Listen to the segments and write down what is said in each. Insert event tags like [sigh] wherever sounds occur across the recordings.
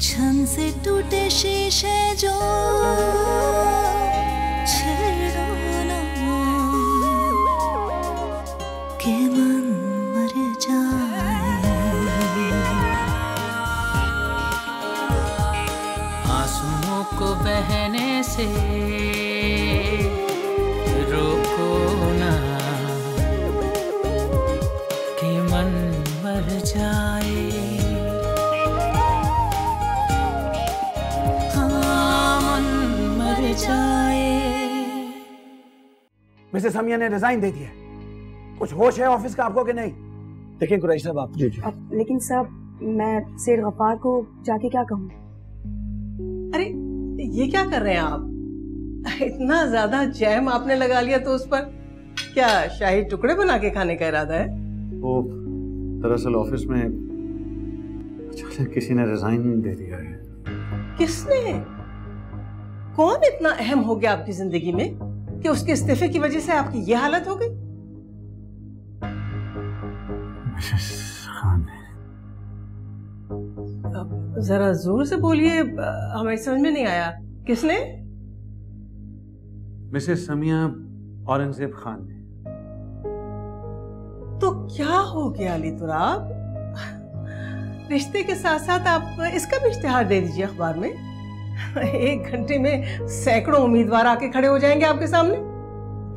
छन से टूटे शीशे जो के मन मर जाए। आंसुओं को बहने से मिसेस समिया ने रिजाइन दे दिया। कुछ होश है ऑफ़िस का आपको कि नहीं? देखिए कुरैश साहब आप जी जी। अब लेकिन साहब मैं शेर गफार को जाके क्या कहूँ? अरे ये क्या कर रहे हैं आप? इतना ज़्यादा जैम आपने लगा लिया तो उस पर क्या शाही टुकड़े बना के खाने का इरादा है? वो दरअसल ऑफ़िस में अचानक किसी ने रिजाइन दे दिया है। किसने? कौन इतना अहम हो गया आपकी ज़िंदगी में? कि उसके इस्तीफे की वजह से आपकी ये हालत हो गई? जरा ज़ोर से बोलिए हमें समझ में नहीं आया। किसने? मिसेस समिया औरंगज़ेब खान ने। तो क्या हो गया अली तुराब रिश्ते के साथ साथ आप इसका भी इश्तेहार दे दीजिए अखबार में। एक घंटे में सैकड़ों उम्मीदवार आके खड़े हो जाएँगे आपके सामने।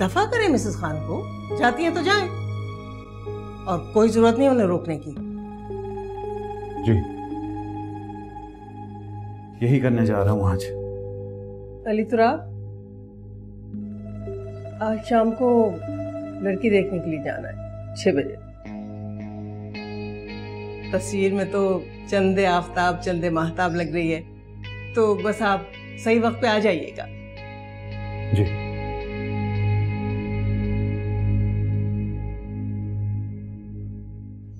दफ़ा करें मिसेस खान को। जाती हैं तो जाएँ। और कोई ज़रूरत नहीं उन्हें रोकने की। जी। यही करने जा रहा हूँ आज। अली तुरा आज शाम को लड़की देखने के लिए जाना है छह बजे। तस्वीर में तो चंदे आफताब चंदे महताब लग रही है। तो बस आप सही वक्त पे आ जाइएगा। जी।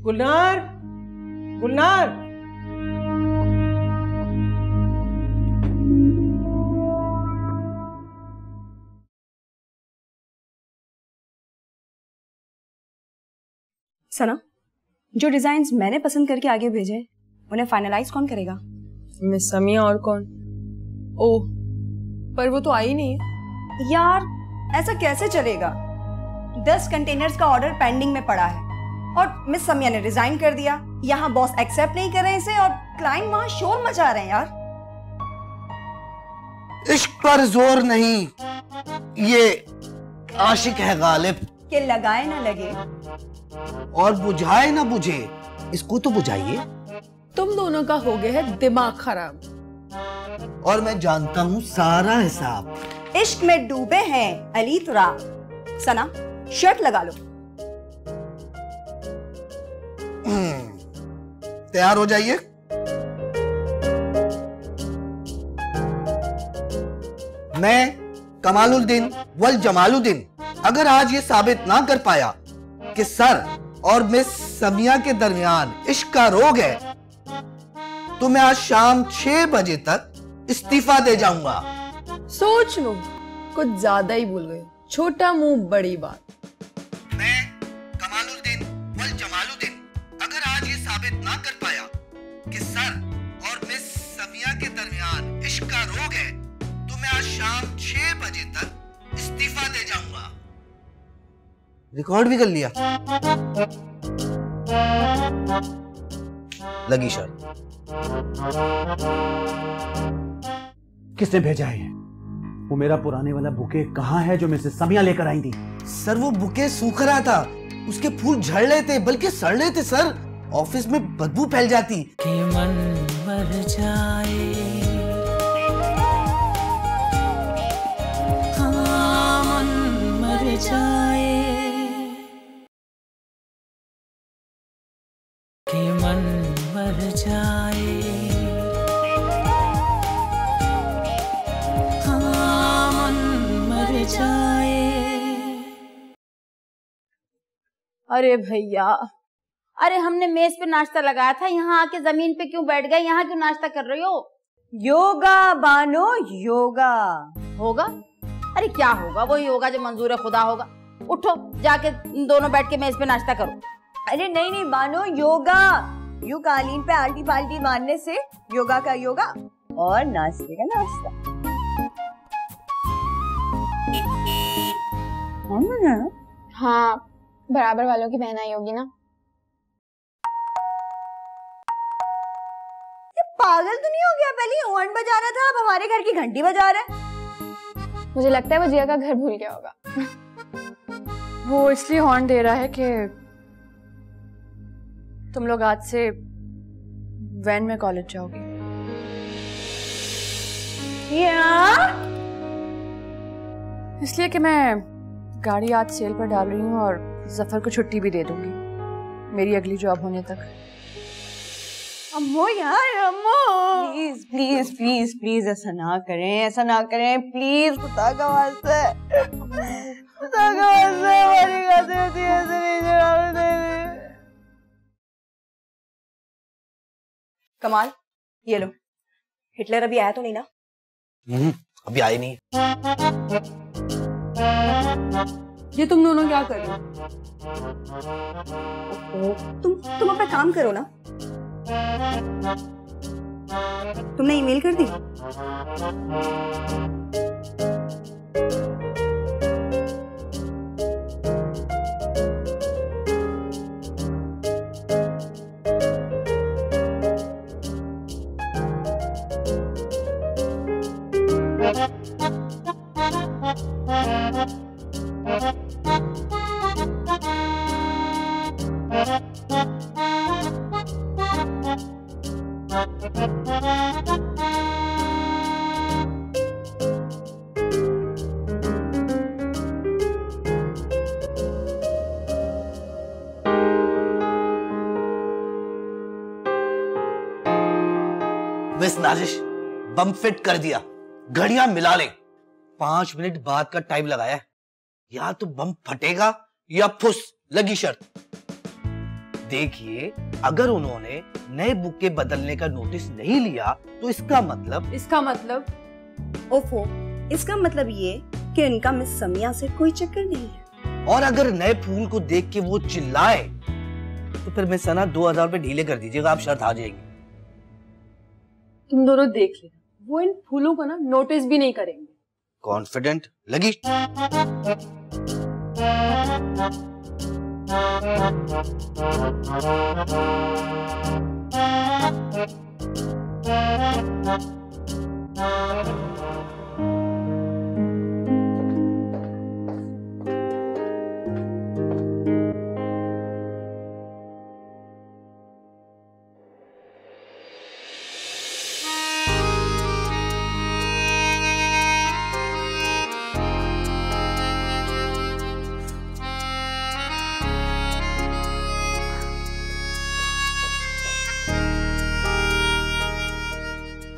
गुलनार! गुलनार! सना जो डिज़ाइन मैंने पसंद करके आगे भेजे उन्हें फाइनलाइज कौन करेगा? मिस समिया और कौन? ओह पर वो तो आई नहीं है। यार ऐसा कैसे चलेगा? दस कंटेनर्स का ऑर्डर पेंडिंग में पड़ा है। और मिस समिया ने रिजाइन कर दिया। यहाँ बॉस एक्सेप्ट नहीं कर रहे इसे और क्लाइंट वहाँ शोर मचा रहे हैं यार। इश्क पर ज़ोर नहीं। ये आशिक है गालिब। कि लगाए ना लगे। और बुझाए ना बुझे। इसको तो बुझाइए। तुम दोनों का हो गया है दिमाग खराब। और मैं जानता हूँ सारा हिसाब। इश्क में डूबे हैं अली तुरा। सना शर्ट लगा लो। तैयार हो जाइए। मैं कमालुद्दीन वल जमालुद्दीन। अगर आज ये साबित ना कर पाया कि सर और मिस समिया के दरमियान इश्क का रोग है तो मैं आज शाम छह बजे तक इस्तीफा दे जाऊँगा। सोच लो कुछ ज़्यादा ही बोल गए छोटा मुँह बड़ी बात। मैं कमालुद्दीन वल जमालुद्दीन अगर आज ये साबित ना कर पाया कि सर और मिस समिया के दरमियान इश्क का रोग है तो मैं आज शाम छह बजे तक इस्तीफा दे जाऊँगा। रिकॉर्ड भी कर लिया। लगी शर्त। किसने भेजा है? वो मेरा पुराने वाला बुके कहाँ है जो मिसेस समिया लेकर आई थी? सर वो बुके सूख रहा था। उसके फूल झड़ रहे थे बल्कि सड़ रहे थे सर। ऑफ़िस में बदबू फैल जाती। कि मन मर जाए। हाँ मन मर जाए। अरे भैया। अरे, हमने मेज पे नाश्ता लगाया था, यहाँ आके ज़मीन पे क्यों बैठ गए? यहाँ क्यों नाश्ता कर रही हो? योगा, बानो, योगा। होगा? अरे, क्या होगा? वो योगा जो मंजूर है, खुदा होगा। उठो, जाके दोनों बैठ के मेज पे नाश्ता करो। अरे, नहीं नहीं, बानो, योगा। यू कालीन पे आल्टी पाल्टी मारने से योगा का योगा और नाश्ते का नाश्ता। हाँ बराबर वालों की बहन आई होगी ना। ये पागल तो नहीं हो गया? पहले हॉर्न बजा रहा था अब हमारे घर की घंटी बजा रहा है। मुझे लगता है वो जिया का घर भूल गया होगा। वो इसलिए हॉर्न दे रहा है कि तुम लोग आज से वैन में कॉलेज जाओगे। इसलिए कि मैं गाड़ी आज सेल पर डाल रही हूँ और ज़फ़र को छुट्टी भी दे दूँगी। मेरी अगली जॉब होने तक। अम्मो यार अम्मो। प्लीज़ प्लीज़ प्लीज़ प्लीज़ ऐसा ना करें ऐसा ना करें। प्लीज़ खुदा का वास्ते। खुदा का वास्ते हमारी गाते होती है ऐसे नहीं जवाब दे कमाल ये लो। हिटलर अभी आया तो नहीं ना? हम्म, अभी आए नहीं। ये तुम दोनों क्या कर? रहे हो तुम तुम अपना काम करो ना। तुमने ईमेल कर दी? मिस नाजिश बम फिट कर दिया। घड़ियाँ मिला ले। पाँच मिनट बाद का टाइम लगाया। है या तो बम फटेगा या फुस लगी शर्त। देखिए अगर उन्होंने नए बुके बदलने का नोटिस नहीं लिया तो इसका मतलब? इसका मतलब? ओफो इसका मतलब ये कि इनका मिस समिया से कोई चक्कर नहीं है। और अगर नए फूल को देख के वो चिल्लाए तो फिर मिस सना दो हज़ार रूपए ढीले कर दीजिएगा आप शर्त आ जाएगी। तुम दोनों देख लेना। वो इन फूलों को ना नोटिस भी नहीं करेंगे। कॉन्फिडेंट लगी?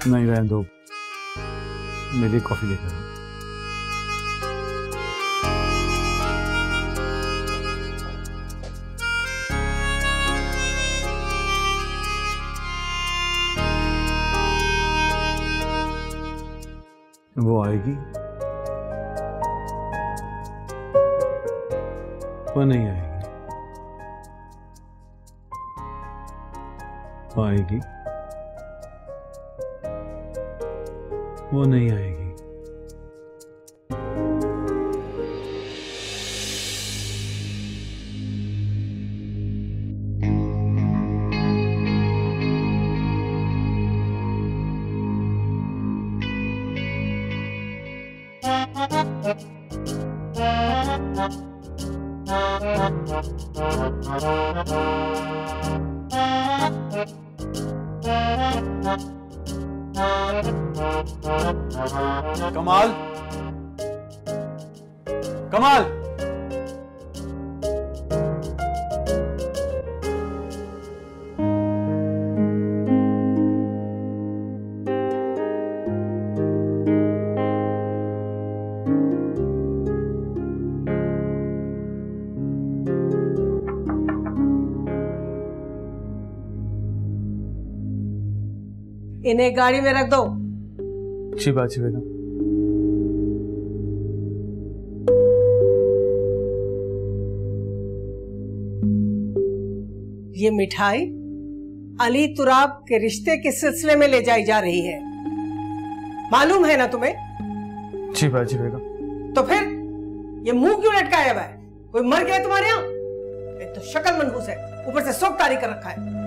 नहीं रहने दो। मेरे लिए कॉफ़ी लेकर वो आएगी। वो नहीं आएगी। वो आएगी। वो नहीं आएगी। कमाल। कमाल। इन्हें गाड़ी में रख दो। अच्छी बात है बेगम। ये मिठाई अली तुराब के रिश्ते के सिलसिले में ले जाई जा रही है। मालूम है ना तुम्हें? जी बाजी बेगम। तो फिर ये मुँह क्यों लटकाया हुआ है? कोई मर गया तुम्हारे यहाँ? तो शक्ल मनहूस है। ऊपर से सोख तारी कर रखा है।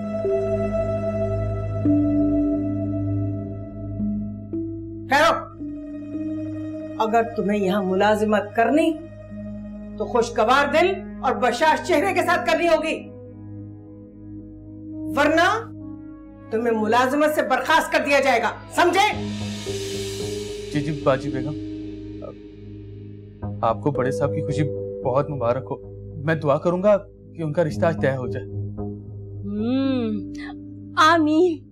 अगर तुम्हें यहाँ मुलाजिमत करनी तो खुशगवार दिल और बशाश चेहरे के साथ करनी होगी। वरना तुम्हें मुलाजिमत से बर्खास्त कर दिया जाएगा। समझे? जी जी बाजी बेगम। आपको बड़े साहब की खुशी बहुत मुबारक हो। मैं दुआ करूँगा कि उनका रिश्ता आज तय हो जाए। हम्म आमीन।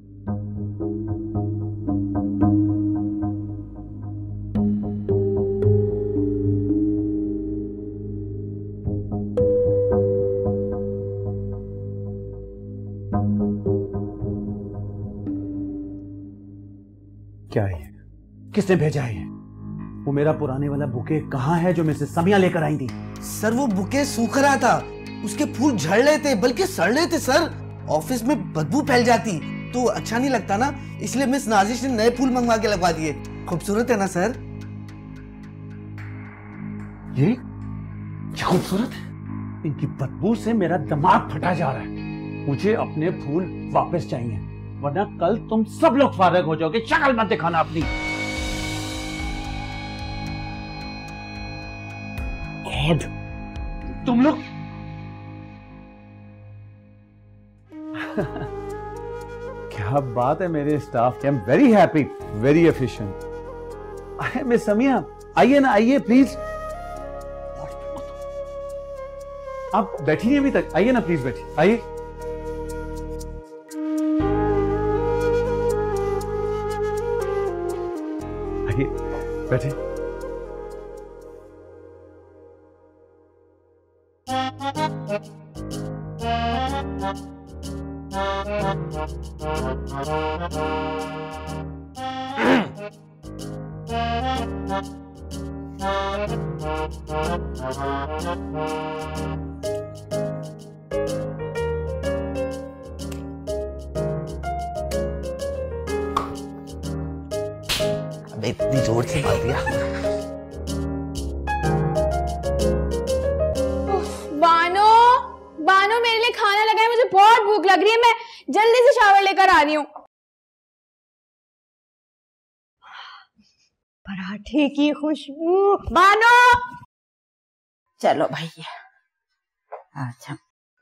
किसने भेजा है? वो मेरा पुराने वाला बुके कहाँ है जो मिसेस समिया लेकर आई थी? सर वो बुके सूख रहा था। उसके फूल झड़ रहे थे बल्कि सड़ रहे थे सर। ऑफ़िस में बदबू फैल जाती। तो अच्छा नहीं लगता ना इसलिए मिस नाजिश ने नए फूल मंगवा के लगवा दिए। खूबसूरत है ना सर? ये? क्या खूबसूरत है? इनकी बदबू से मेरा दिमाग फटा जा रहा है। मुझे अपने फूल वापस चाहिए वरना कल तुम सब लोग फारग हो जाओगे। शक्ल मत दिखाना अपनी। गॉड तुम लोग क्या बात है मेरे staff I am very happy very efficient अरे मिस समिया आइए ना आइए प्लीज़ आप बैठी नहीं अभी तक। आइए ना प्लीज़ बैठिए। आइए। आइए बैठे जल्दी से शावर लेकर आ रही हूँ। पराठे की खुशबू। बानो! चलो भैया अच्छा।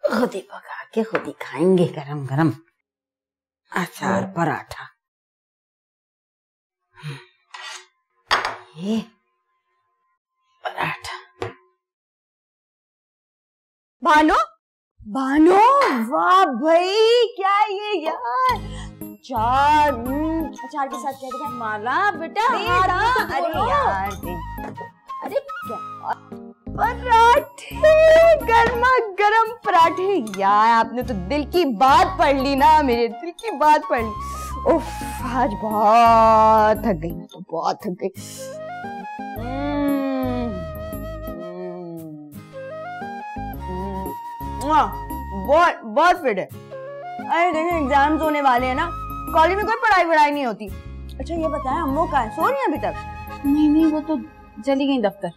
खुद ही पका के खुद ही खाएँगे गरम गरम। अचार पराठा। पराठा। बानो! बानो वाह भाई क्या ये यार? चार हम्म, अचार के साथ क्या माला बेटा दे हाथ ना, में तो अरे यार अरे क्या? पराठे गर्मा गर्म पराठे। यार आपने तो दिल की बात पढ़ ली ना मेरे दिल की बात पढ़ ली। उफ आज बहुत थक गई तो बहुत थक गई। बहुत बहुत फिट है। अरे देखिए एग्ज़ाम्स होने वाले हैं ना कॉलेज में कोई पढ़ाई वढ़ाई नहीं होती। अच्छा ये बताएँ अम्मू का है? सो रही हैं अभी तक? नहीं नहीं वो तो चली गई दफ्तर।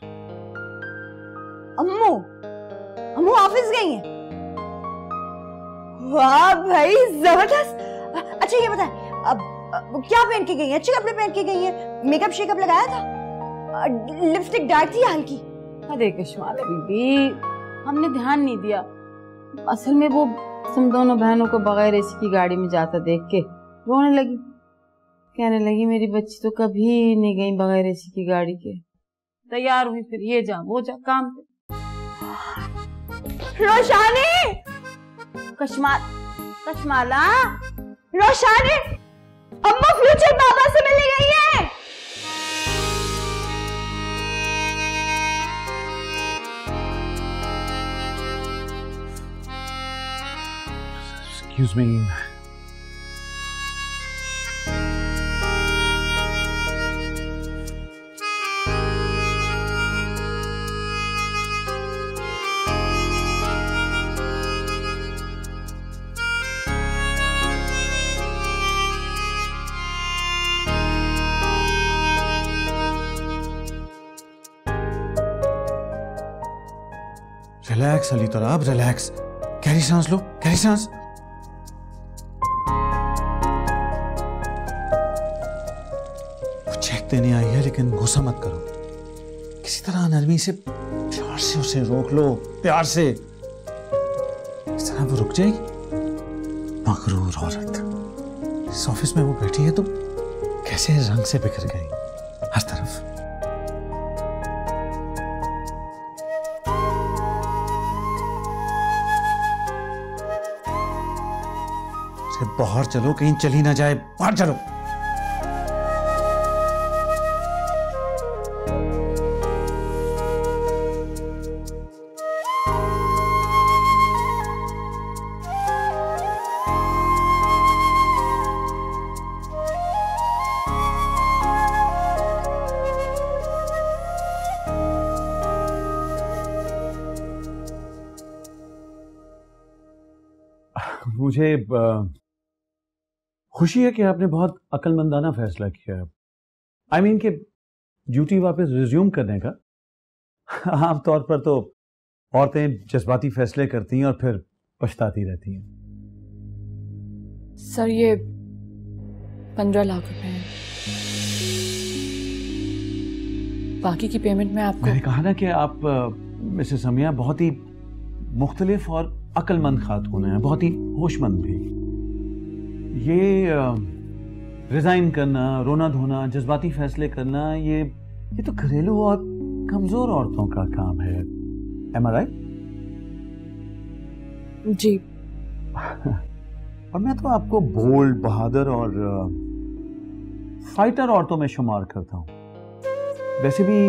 अम्मू अम्मू ऑफ़िस गई हैं? वाह भाई ज़बरदस्त। अच्छा ये बताएँ अब अब क्या पहन के गई है? अच्छे कपड़े पहन के गई है? मेकअप शेकअप लगाया था? लिपस्टिक डार्क थी हल्की? अरे कश्माल बीबी हमने ध्यान नहीं दिया। असल में वो तुम दोनों बहनों को बगैर एसी की गाड़ी में जाता देख के रोने लगी। कहने लगी, मेरी बच्ची तो कभी नहीं गई बगैर एसी की गाड़ी के। तैयार हुई, फिर ये जा, वो जा, काम पे। रोशानी! कश्माल कश्माला! रोशानी! अम्मा फ्यूचर बाबा से मिलने गई है। Excuse me. रिलैक्स अली तलाब रिलैक्स गहरी सांस लो गहरी सांस लेकिन गुस्सा मत करो। किसी तरह नरमी से प्यार से उसे रोक लो, प्यार से। इस तरह वो रुक जाएगी। मकरूर औरत। इस ऑफ़िस में वो बैठी है तो कैसे रंग से बिखर गई? हर तरफ़। बाहर चलो, कहीं चली ना जाए, बाहर चलो। मुझे खुशी है कि आपने बहुत अक्लमंदाना फैसला किया है। आई मीन कि ड्यूटी वापस रिज्यूम करने का। आमतौर पर तो औरतें जज्बाती फैसले करती हैं और फिर पछताती रहती हैं। सर ये पंद्रह लाख रुपए हैं। बाकी की पेमेंट मैं आपको मैंने कहा ना कि आप मिसेस समिया बहुत ही मुख्तलिफ़ और अक्लमंद खातून हैं बहुत ही होशमंद भी। ये रिजाइन करना रोना धोना जज्बाती फैसले करना ये ये तो घरेलू और कमज़ोर औरतों का काम है। एम राइट जी। और मैं तो आपको बोल्ड बहादुर और फाइटर औरतों में शुमार करता हूँ। वैसे भी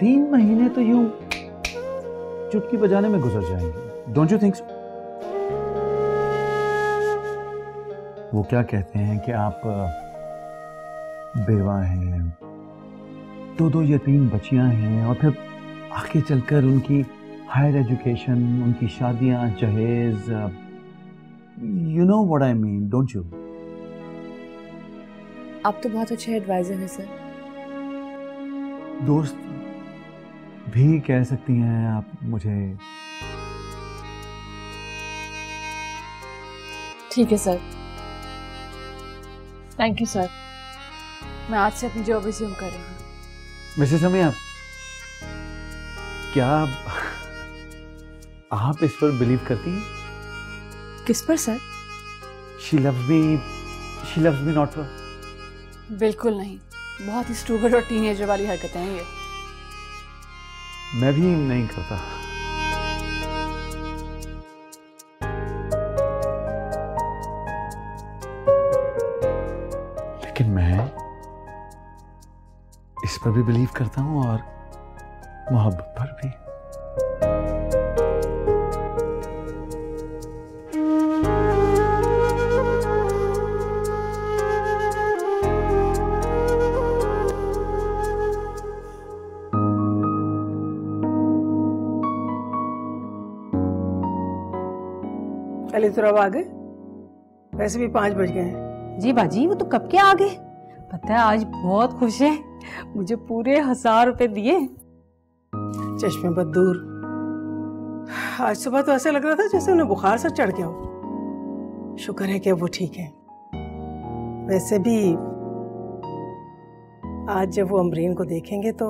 तीन महीने तो यूँ चुटकी बजाने में गुजर जाएँगे। डोंट यू थिंक वो क्या कहते हैं कि आप बेवा हैं? दो दो यतीम बच्चियाँ हैं और फिर आगे चलकर उनकी हायर एजुकेशन उनकी शादियाँ जहेज you know what I mean don't you आप तो बहुत अच्छे एडवाइजर हैं सर दोस्त भी कह सकती हैं आप मुझे ठीक है सर थैंक यू सर मैं आज से अपनी जॉब रिज्यूम कर रही हूँ। मिसेस समिया क्या आप इस पर बिलीव करती हैं? किस पर sir she loves me she loves me not बिल्कुल नहीं। बहुत ही स्टूगर और टीनेजर वाली हरकतें हैं ये। मैं भी नहीं करता। पर भी बिलीव करता हूँ और मोहब्बत पर भी। तो अब आ गए वैसे भी पाँच बज गए हैं। जी बाजी वो तो कब के आ गए पता है आज बहुत खुश है। मुझे पूरे हज़ार रुपए दिए। चश्मे पर दूर। आज सुबह तो ऐसे लग रहा था जैसे उन्हें बुखार से चढ़ गया हो। शुक्र है कि वो ठीक है। वैसे भी आज जब वो अमरीन को देखेंगे तो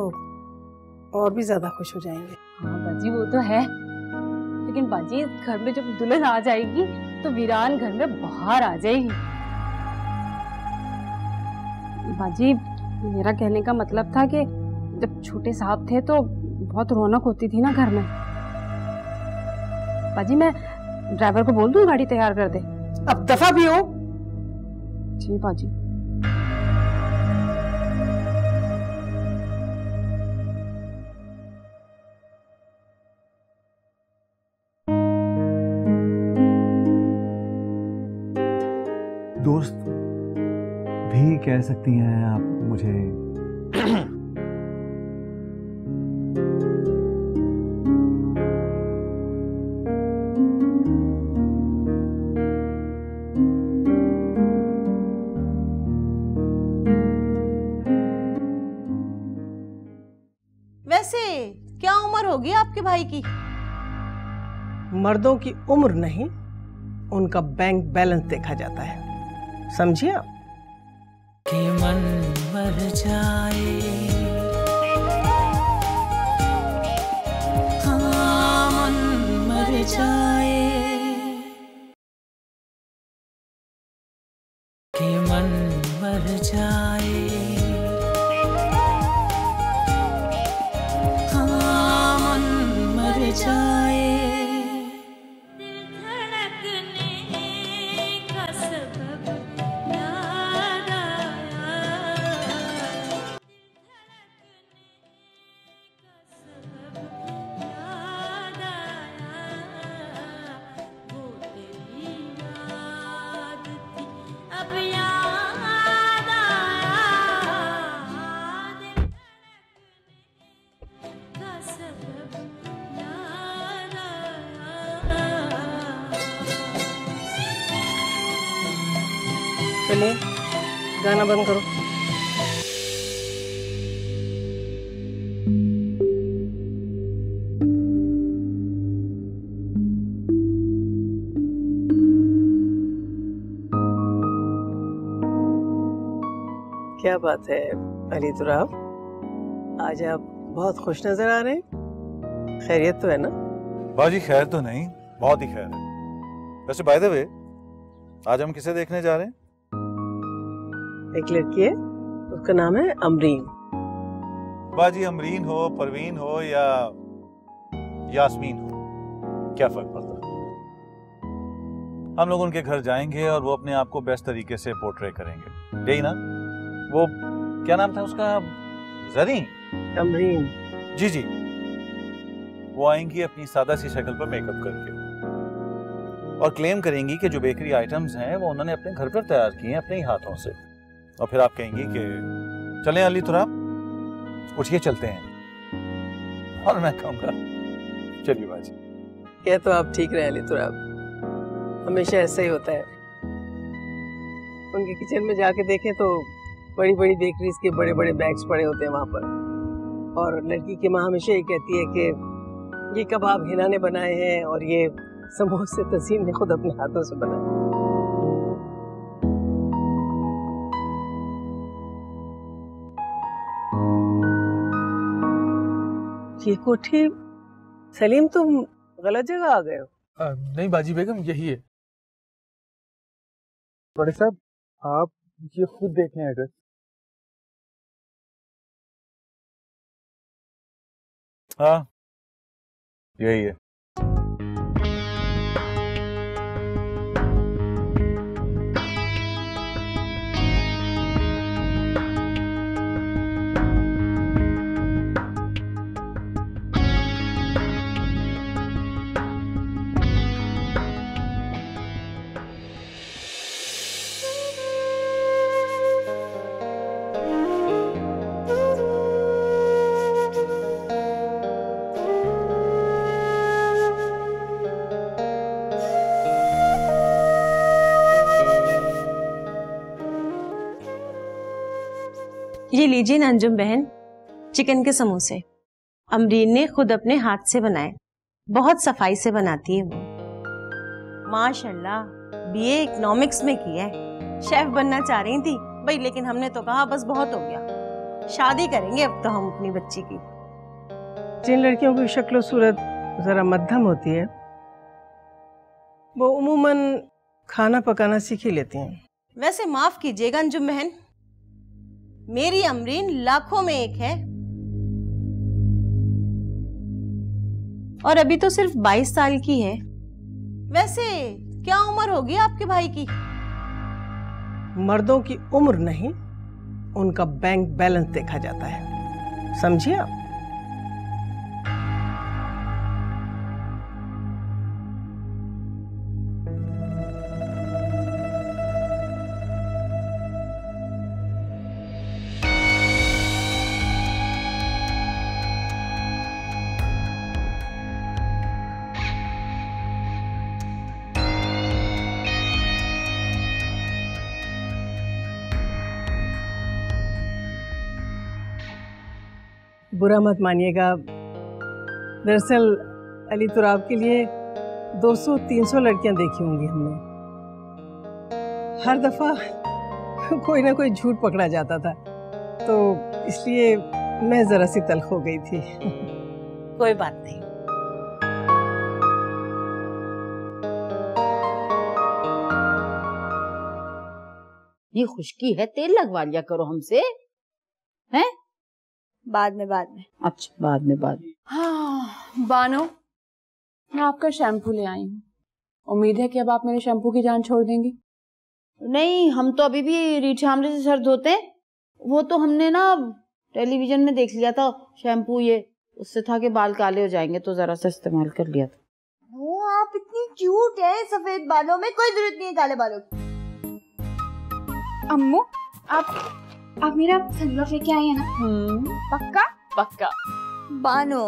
और भी ज़्यादा खुश हो जाएँगे। हाँ बाजी वो तो है। लेकिन बाजी घर में जब दुल्हन आ जाएगी तो वीरान घर में बाहर आ जाएगी। बाजी मेरा कहने का मतलब था कि जब छोटे साहब थे तो बहुत रौनक होती थी ना घर में। बाजी मैं ड्राइवर को बोल दूँ गाड़ी तैयार कर दे? अब दफ़ा भी हो। जी बाजी दोस्त भी कह सकती हैं आप मुझे। वैसे क्या उम्र होगी आपके भाई की? मर्दों की उम्र नहीं उनका बैंक बैलेंस देखा जाता है। समझिए आप? कि मन मर जाए। हाँ मन मर जाए। गाना बंद करो। क्या बात है अली तुराब आज आप बहुत खुश नज़र आ रहे हैं। खैरियत तो है ना? बाजी खैर तो नहीं बहुत ही खैर है। वैसे बाय द वे आज हम किसे देखने जा रहे हैं? एक लड़की है उसका नाम है अमरीन। बाजी अमरीन हो परवीन हो या यास्मीन हो क्या फ़र्क पड़ता है? हम लोग उनके घर जाएँगे और वो अपने आप को बेस्ट तरीके से पोर्ट्रे करेंगे। यही ना वो क्या नाम था उसका? जरी अमरीन। जी जी। वो आएँगी अपनी सादा सी शक्ल पर मेकअप करके। और क्लेम करेंगी कि जो बेकरी आइटम्स हैं वो उन्होंने अपने घर पर तैयार किए हैं अपने ही हाथों से। और फिर आप कहेंगी कि, चलें अली तुराब, उठिए, चलते हैं। और मैं कहूँगा, चलिए बाजी। ये तो आप ठीक रहे अली तुराब। हमेशा ऐसा ही होता है। उनके किचन में जाके देखें तो बड़ी बड़ी बेकरीज के बड़े बड़े बैग्स पड़े होते हैं वहाँ पर। और लड़की की माँ हमेशा ये कहती है कि, ये कबाब हिना ने बनाए हैं और ये समोसे तसीम ने खुद अपने हाथों से बनाए? ये कोठी सलीम, तुम गलत जगह आ गए हो। नहीं, बाजी बेगम, यही है। बड़े साहब, आप ये खुद देख लें एड्रेस हाँ। यही है। ये लीजिए ना अंजुम बहन चिकन के समोसे। अमरीन ने खुद अपने हाथ से बनाए। बहुत सफ़ाई से बनाती है वो। माशाल्लाह बीए इकोनॉमिक्स में किया है। शेफ बनना चाह रही थी भाई लेकिन हमने तो कहा बस बहुत हो गया। शादी करेंगे अब तो हम अपनी बच्ची की। जिन लड़कियों की शक्ल सूरत जरा मध्यम होती है वो उमूमन खाना पकाना सीख ही लेती हैं। वैसे माफ़ कीजिएगा अंजुम बहन मेरी अमरीन लाखों में एक है। और अभी तो सिर्फ़ 22 साल की है। वैसे, क्या उम्र होगी आपके भाई की? मर्दों की उम्र नहीं, उनका बैंक बैलेंस देखा जाता है। समझिए आप? बुरा मत मानिएगा। दरअसल, अली तुराब के लिए 200-300 लड़कियाँ देखी होंगी हमने। हर दफ़ा कोई ना कोई झूठ पकड़ा जाता था तो इसलिए मैं जरा सी तलख हो गई थी। कोई बात नहीं। ये खुशकी है, तेल लगवा लिया करो हमसे, हैं? बाद में बाद में। अच्छा बाद में बाद में। हाँ बानो मैं आपका शैम्पू ले आई हूँ। उम्मीद है कि अब आप मेरे शैम्पू की जान छोड़ देंगी। नहीं हम तो अभी भी रीठ आमले से सर धोते हैं। वो तो हमने ना टेलीविज़न में देख लिया था शैम्पू ये उससे था कि बाल काले हो जाएँगे तो जरा सा इस्तेमाल कर लिया था। वो आप इतनी क्यूट है सफ़ेद बालों में कोई ज़रूरत नहीं है काले बालों की। अम्मू आप आप मेरा सनग्लास लेके आई है ना? पक्का? पक्का। बानो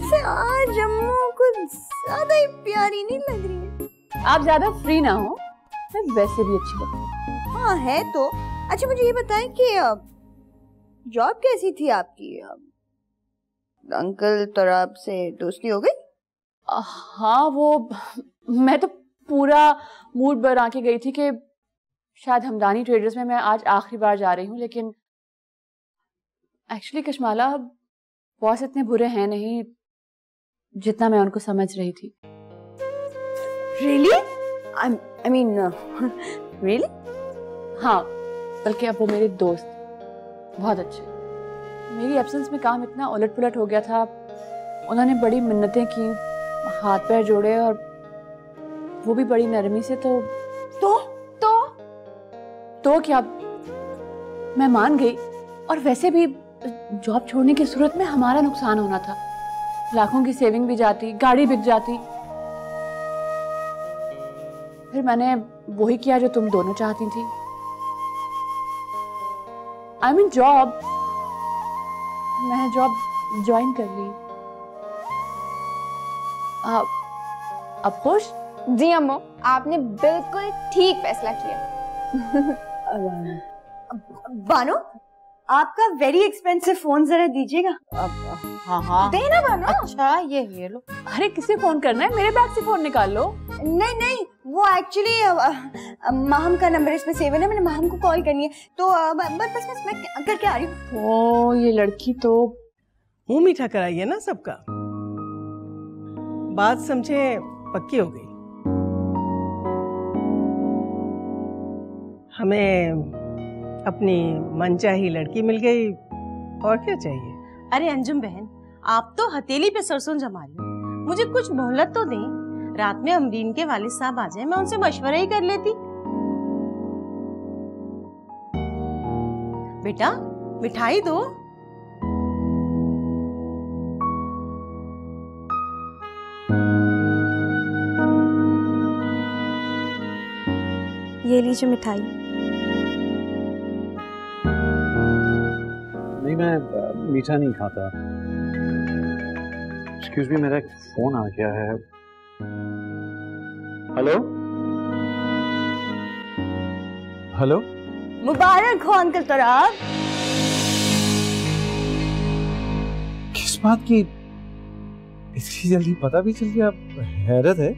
से आज अम्मू कुछ ज़्यादा ही प्यारी नहीं लग रही है। आप ज़्यादा फ्री ना हो मैं वैसे भी अच्छी लगती हूँ। हाँ है तो। अच्छा मुझे ये बताएँ कि जॉब कैसी थी आपकी? अंकल तराब से दोस्ती हो गई? हाँ वो मैं तो पूरा मूड बना के गई थी कि शायद हमदानी ट्रेडर्स में मैं आज आखिरी बार जा रही हूँ लेकिन एक्चुअली कशमाला बॉस इतने बुरे हैं नहीं जितना मैं उनको समझ रही थी। रियली आई मीन रियली हाँ बल्कि अब वो मेरे दोस्त बहुत अच्छे। मेरी एब्सेंस में काम इतना उलट पुलट हो गया था उन्होंने बड़ी मिन्नतें की हाथ पैर जोड़े और वो भी बड़ी नरमी से तो तो क्या मैं मान गई और वैसे भी जॉब छोड़ने की सूरत में हमारा नुकसान होना था। लाखों की सेविंग भी जाती, गाड़ी बिक जाती। फिर मैंने वही किया जो तुम दोनों चाहती थी। आई मीन जॉब मैं जॉब ज्वाइन कर ली। आप अब खुश जी अम्मो, आपने बिल्कुल ठीक फैसला किया। बानो आपका वेरी एक्सपेंसिव फ़ोन जरा दीजिएगा। हाँ हाँ। देना बानो। अच्छा ये ये लो। अरे किसे फ़ोन करना है? मेरे बैग से फ़ोन निकाल लो। नहीं नहीं वो एक्चुअली माहम का नंबर इसमें सेव है मैंने माहम को कॉल करनी है। तो बस बस बस मैं करके आ रही हूँ। ओ ये लड़की तो मुँह मीठा कराइए ना सबका। बात समझे पक्की हो गई। हमें अपनी मनचाही लड़की मिल गई और क्या चाहिए? अरे अंजुम बहन आप तो हथेली पे सरसों जमा ली मुझे कुछ मोहलत तो दें? रात में अमरीन के वालिद साहब आ जाए मैं उनसे मशवरा ही कर लेती। बेटा मिठाई दो। ये लीजिए मिठाई। नहीं मैं मीठा नहीं खाता। एक्सक्यूज मी मेरा एक फ़ोन आ गया है। हेलो हेलो मुबारक हो अंकल तराब। किस बात की? इतनी जल्दी पता भी चल गया हैरत है।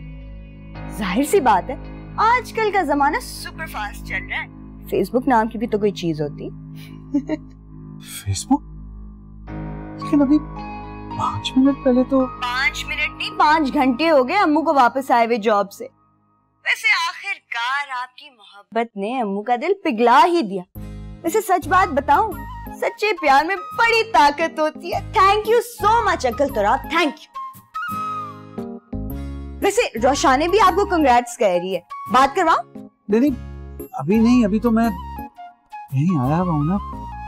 ज़ाहिर सी बात है आजकल का जमाना सुपर फास्ट चल रहा है। फेसबुक नाम की भी तो कोई चीज़ होती। [laughs] फेसबुक लेकिन अभी पाँच मिनट पहले तो पाँच मिनट नहीं पाँच घंटे हो गए अम्मू को वापस आए हुए जॉब से। वैसे आखिरकार आपकी मोहब्बत ने अम्मू का दिल पिघला ही दिया। वैसे सच बात बताऊँ सच्चे प्यार में बड़ी ताकत होती है। Thank you so much uncle Torab thank you वैसे रोशाने भी आपको कंग्रेट्स कह रही है। बात करवाओ नहीं अभी नहीं अभी तो मैं यहीं आया हुआ हूँ ना।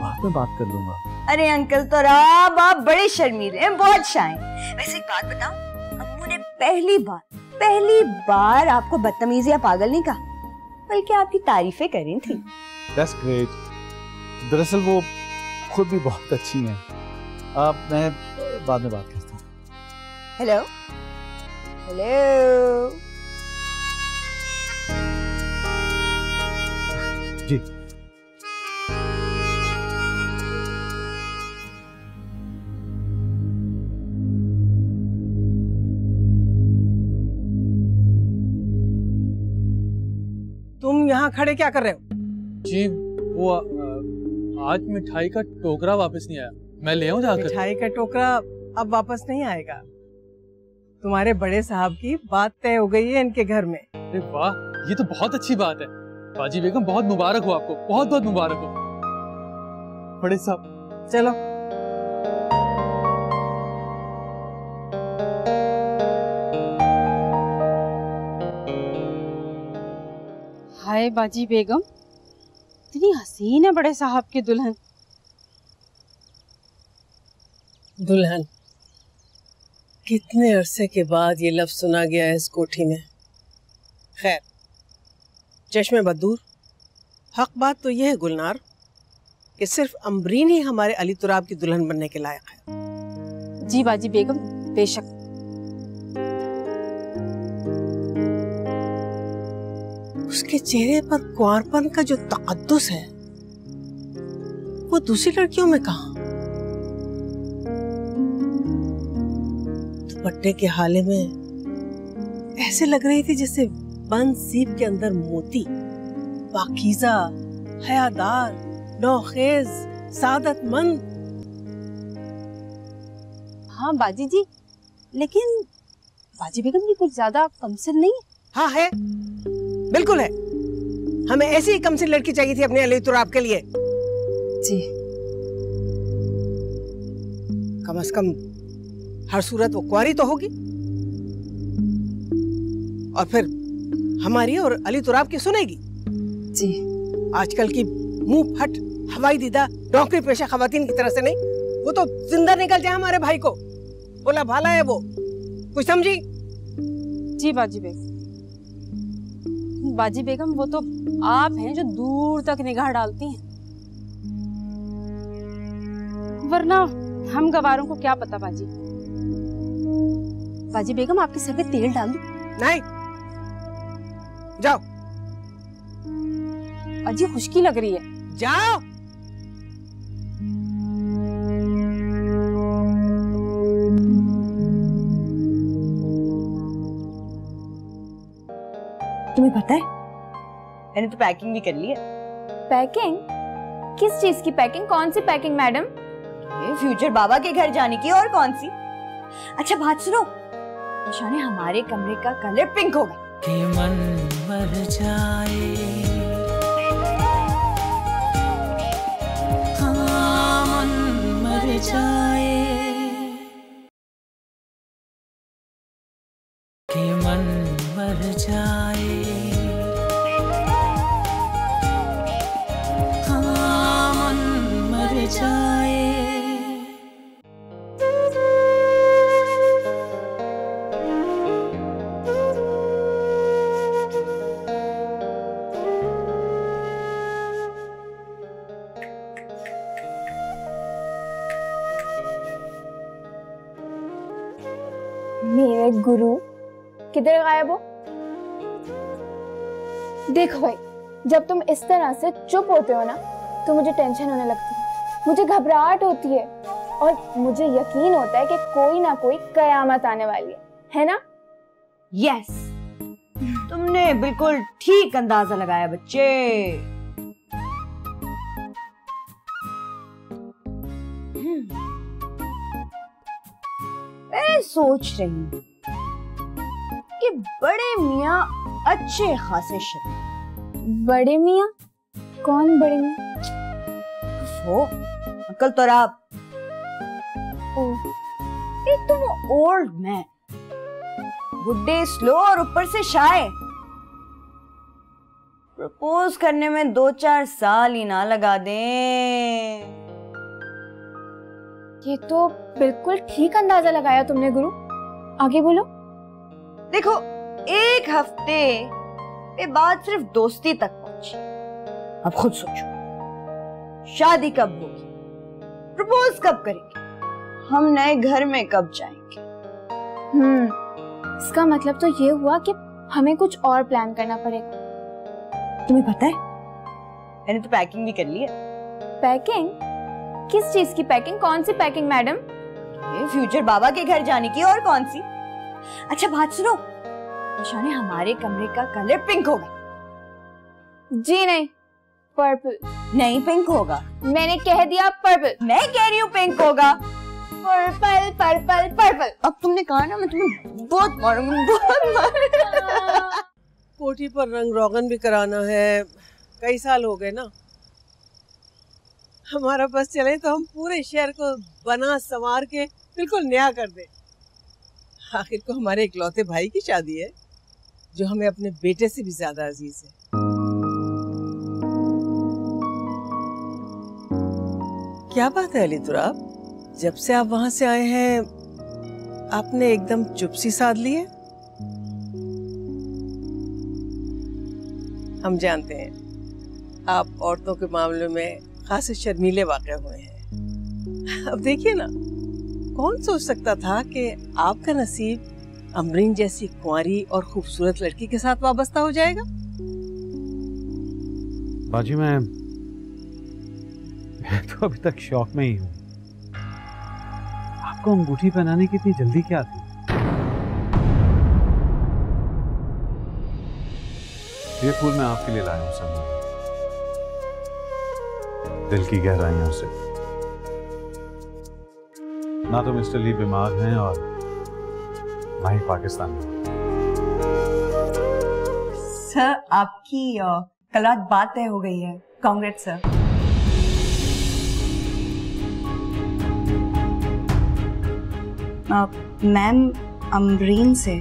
बाद में बात कर लूँगा। अरे अंकल तोराब आप बड़े शर्मीले हैं बहुत शाय वैसे एक बात बताऊँ अम्मू ने पहली बार पहली बार आपको बदतमीज या पागल नहीं कहा? बल्कि आपकी तारीफें करी थी। दैट्स ग्रेट दरअसल वो खुद भी बहुत अच्छी हैं। अब मैं बाद में बात करता हूँ। हेलो हेलो यहाँ खड़े क्या कर रहे हो? जी वो आ, आज मिठाई का टोकरा वापस नहीं आया। मैं ले आऊँ जाकर? मिठाई का टोकरा अब वापस नहीं आएगा। तुम्हारे बड़े साहब की बात तय हो गई है इनके घर में। अरे वाह ये तो बहुत अच्छी बात है। बाजी बेगम बहुत मुबारक हो आपको बहुत बहुत मुबारक हो। बड़े साहब। चलो। हाय बाजी बेगम? इतनी हसीन है बड़े साहब की दुल्हन। दुल्हन कितने अरसे के बाद ये लफ्ज सुना गया है इस कोठी में? खैर चश्मे बदूर हक बात तो यह है गुलनार कि सिर्फ़ अम्बरीन ही हमारे अली तुराब की दुल्हन बनने के लायक है। जी बाजी बेगम बेशक। उसके चेहरे पर कुंवरपन का जो तकद्दुस है वो दूसरी लड़कियों में कहा? दुपट्टे के हाले में ऐसे लग रही थी जैसे बंद सीप के अंदर मोती पाकीजा हयादार नौखेज सादतमंद। हाँ बाजी जी लेकिन बाजी बेगम ये कुछ ज़्यादा कमसिल नहीं है? हाँ है। बिल्कुल है। हमें ऐसी ही कमसिन लड़की चाहिए थी अपने अली तुराब के लिए। जी। कम से कम हर सूरत वो कुंवारी तो होगी। और फिर हमारी और अली तुराब की सुनेगी। जी। आजकल की मुँह फट हवाई दीदा नौकरी पेशा खवातीन की तरह से नहीं। वो तो ज़िंदा निकल जाए हमारे भाई को। बोला भाला है वो। कुछ समझी? जी बाजी बेगम बाजी बेगम वो तो आप हैं जो दूर तक निगाह डालती हैं। वरना हम गवारों को क्या पता बाजी? बाजी बेगम आपके सर पे तेल डाल दूँ। नहीं। जाओ। अजी खुशकी लग रही है। जाओ। तुम्हें पता है? मैंने तो पैकिंग भी कर ली है। पैकिंग किस चीज़ की पैकिंग कौन सी पैकिंग मैडम फ्यूचर बाबा के घर जाने की और कौन सी? अच्छा बात सुनो। निशाने हमारे कमरे का कलर पिंक होगा। कि मन मर जाए। हाँ मन मर जाए। मेरे गुरु। किधर गायब हो? देखो भाई, जब तुम इस तरह से चुप होते हो ना तो मुझे टेंशन होने लगती है। मुझे घबराहट होती है और मुझे यकीन होता है कि कोई ना कोई कयामत आने वाली है। है ना? यस तुमने बिल्कुल ठीक अंदाज़ा लगाया, बच्चे। सोच रही हूँ कि बड़े मियाँ अच्छे खासे शरीफ बड़े मियाँ? कौन बड़े मियाँ? हो अंकल तो आप। एक तो वो ओल्ड मैन बुड्ढे स्लो और ऊपर से शाय प्रपोज करने में दो चार साल ही ना लगा दें। ये तो बिल्कुल ठीक अंदाज़ा लगाया तुमने गुरु। आगे बोलो। देखो एक हफ़्ते बाद सिर्फ़ दोस्ती तक पहुँची। अब खुद सोचो शादी कब होगी? प्रपोज कब करेंगे? हम नए घर में कब जाएँगे? हम्म इसका मतलब तो ये हुआ कि हमें कुछ और प्लान करना पड़ेगा। तुम्हें पता है? मैंने तो पैकिंग भी कर ली है। पैकिंग किस चीज़ की पैकिंग कौन सी पैकिंग मैडम फ्यूचर बाबा के घर जाने की और कौन सी? अच्छा बात सुनो। निशाने हमारे कमरे का कलर पिंक होगा। जी नहीं पर्पल नहीं पिंक होगा। मैंने कह दिया पर्पल मैं कह रही हूँ पिंक होगा। पर्पल पर्पल पर्पल अब तुमने कहा ना मैं तुम्हें बहुत मारूँगी बहुत मारूँगी। [laughs] कोठी पर रंग रोगन भी कराना है। कई साल हो गए ना। हमारा बस चले तो हम पूरे शहर को बना, संवार के बिल्कुल नया कर दे। आखिर को हमारे इकलौते भाई की शादी है, जो हमें अपने बेटे से भी ज़्यादा अज़ीज़ है। क्या बात है अली तुराब जब से आप वहाँ से आए हैं, आपने एकदम चुप सी साध ली है? हम जानते हैं, आप औरतों के मामले में खासे शर्मीले वाक़ हुए हैं। अब देखिए ना, कौन सोच सकता था कि आपका नसीब अमरीन जैसी कुंवारी और खूबसूरत लड़की के साथ वाबस्ता हो जाएगा? बाजी, मैं मैं तो अभी तक शौक में ही हूँ। आपको अंगूठी पहनाने की इतनी जल्दी क्या थी? ये फूल मैं आपके लिए लाया हूँ सर दिल की गहराइयों से। ना तो मिस्टर ली बीमार हैं और ना ही पाकिस्तान में। सर, आपकी कल बात तय हो गई है। कांग्रेस सर मैम अमरीन से